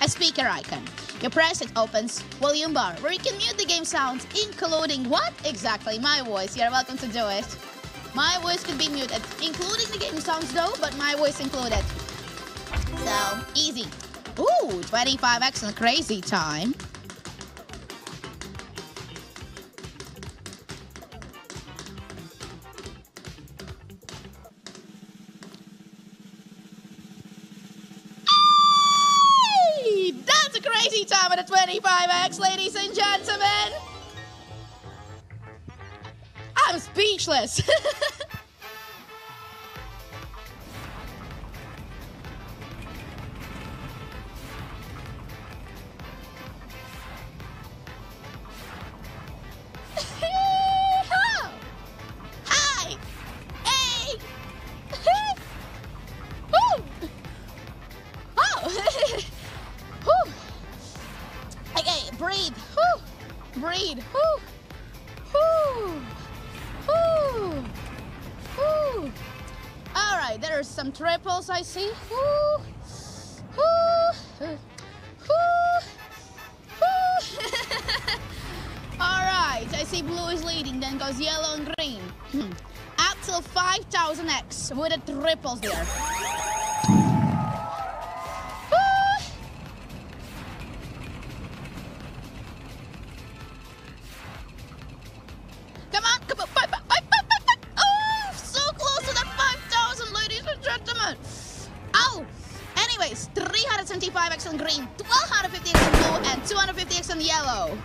a speaker icon. You press it opens volume bar where you can mute the game sounds including what? Exactly, my voice. You're welcome to do it. My voice could be muted, including the game sounds though, but my voice included. So, easy. Ooh, 25x in crazy time. Time at a 25x, ladies and gentlemen. I'm speechless. breathe. Whew. Breathe. Whew. Whew. Whew. Whew. All right, there are some triples I see. Whew. Whew. Whew. All right, I see blue is leading, then goes yellow and green. Hmm. Up till 5,000x with the triples there. 375 X on green, 1250 X on blue, and 250 X on yellow.